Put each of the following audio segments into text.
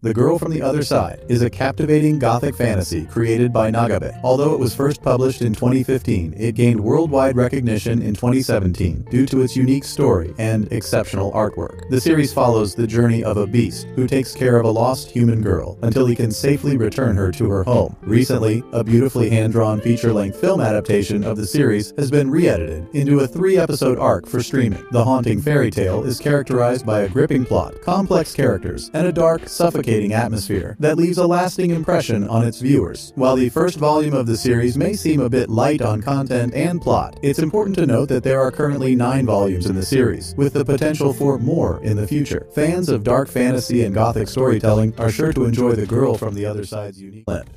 The Girl from the Other Side is a captivating gothic fantasy created by Nagabe. Although it was first published in 2015, it gained worldwide recognition in 2017 due to its unique story and exceptional artwork. The series follows the journey of a beast who takes care of a lost human girl until he can safely return her to her home. Recently, a beautifully hand-drawn feature-length film adaptation of the series has been re-edited into a three-episode arc for streaming. The haunting fairy tale is characterized by a gripping plot, complex characters, and a dark, suffocating suffocating atmosphere that leaves a lasting impression on its viewers. While the first volume of the series may seem a bit light on content and plot, it's important to note that there are currently nine volumes in the series, with the potential for more in the future. Fans of dark fantasy and gothic storytelling are sure to enjoy The Girl from the Other Side's unique blend.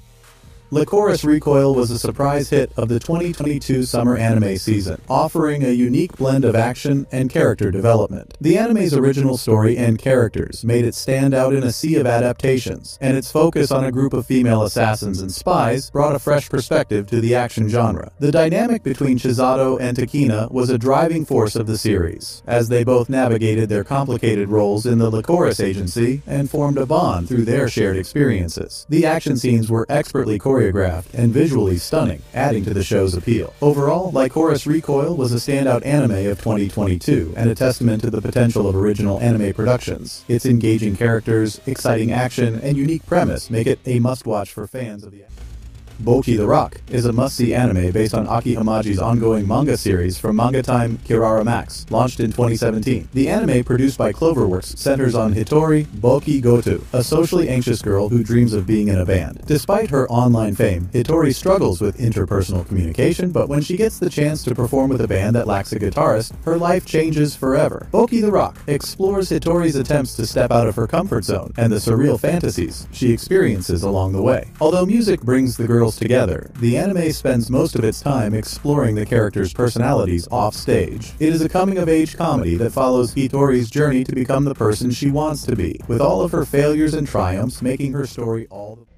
Lycoris Recoil was a surprise hit of the 2022 summer anime season, offering a unique blend of action and character development. The anime's original story and characters made it stand out in a sea of adaptations, and its focus on a group of female assassins and spies brought a fresh perspective to the action genre. The dynamic between Chisato and Takina was a driving force of the series, as they both navigated their complicated roles in the Lycoris agency and formed a bond through their shared experiences. The action scenes were expertly choreographed choreographed and visually stunning, adding to the show's appeal. Overall, Lycoris Recoil was a standout anime of 2022 and a testament to the potential of original anime productions. Its engaging characters, exciting action, and unique premise make it a must-watch for fans of the Bocchi the Rock is a must-see anime based on Aki Hamaji's ongoing manga series from Manga Time Kirara Max, launched in 2017. The anime, produced by Cloverworks, centers on Hitori Bocchi Goto, a socially anxious girl who dreams of being in a band. Despite her online fame, Hitori struggles with interpersonal communication, but when she gets the chance to perform with a band that lacks a guitarist, her life changes forever. Bocchi the Rock explores Hitori's attempts to step out of her comfort zone and the surreal fantasies she experiences along the way. Although music brings the girls together, the anime spends most of its time exploring the characters' personalities off stage. It is a coming-of-age comedy that follows Hitori's journey to become the person she wants to be, with all of her failures and triumphs making her story all the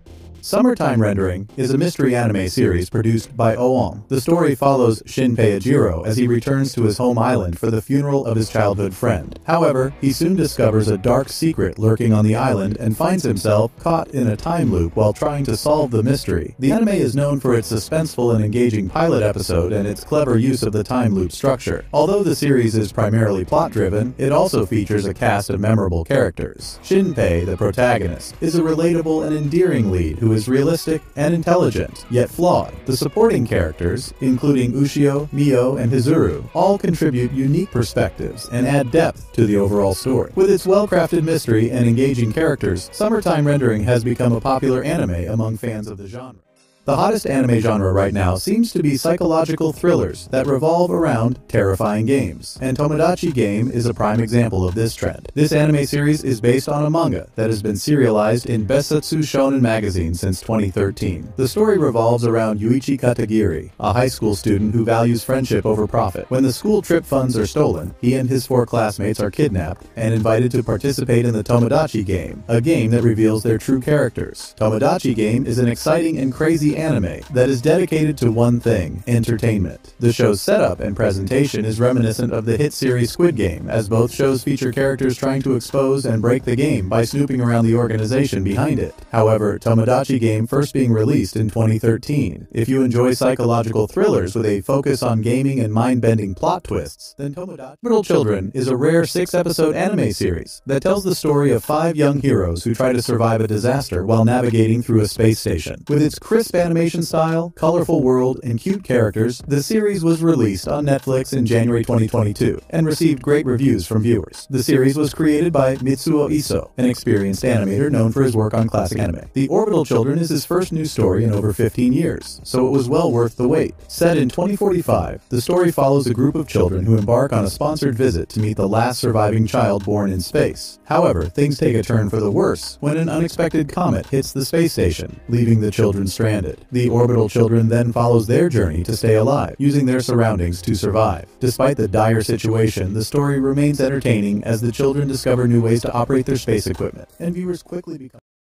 Summertime Rendering is a mystery anime series produced by OLM. The story follows Shinpei Ajiro as he returns to his home island for the funeral of his childhood friend. However, he soon discovers a dark secret lurking on the island and finds himself caught in a time loop while trying to solve the mystery. The anime is known for its suspenseful and engaging pilot episode and its clever use of the time loop structure. Although the series is primarily plot-driven, it also features a cast of memorable characters. Shinpei, the protagonist, is a relatable and endearing lead who is realistic and intelligent, yet flawed. The supporting characters, including Ushio, Mio, and Hizuru, all contribute unique perspectives and add depth to the overall story. With its well-crafted mystery and engaging characters, Summertime Rendering has become a popular anime among fans of the genre. The hottest anime genre right now seems to be psychological thrillers that revolve around terrifying games, and Tomodachi Game is a prime example of this trend. This anime series is based on a manga that has been serialized in Bessatsu Shonen magazine since 2013. The story revolves around Yuichi Katagiri, a high school student who values friendship over profit. When the school trip funds are stolen, he and his four classmates are kidnapped and invited to participate in the Tomodachi Game, a game that reveals their true characters. Tomodachi Game is an exciting and crazy anime that is dedicated to one thing, entertainment. The show's setup and presentation is reminiscent of the hit series Squid Game, as both shows feature characters trying to expose and break the game by snooping around the organization behind it. However, Tomodachi Game first being released in 2013. If you enjoy psychological thrillers with a focus on gaming and mind-bending plot twists, then Tomodachi Little Children is a rare six-episode anime series that tells the story of five young heroes who try to survive a disaster while navigating through a space station. With its crisp animation style, colorful world, and cute characters, the series was released on Netflix in January 2022 and received great reviews from viewers. The series was created by Mitsuo Iso, an experienced animator known for his work on classic anime. The Orbital Children is his first new story in over 15 years, so it was well worth the wait. Set in 2045, the story follows a group of children who embark on a sponsored visit to meet the last surviving child born in space. However, things take a turn for the worse when an unexpected comet hits the space station, leaving the children stranded. The orbital children then follows their journey to stay alive, using their surroundings to survive. Despite the dire situation, the story remains entertaining as the children discover new ways to operate their space equipment, and viewers quickly become